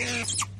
Peace.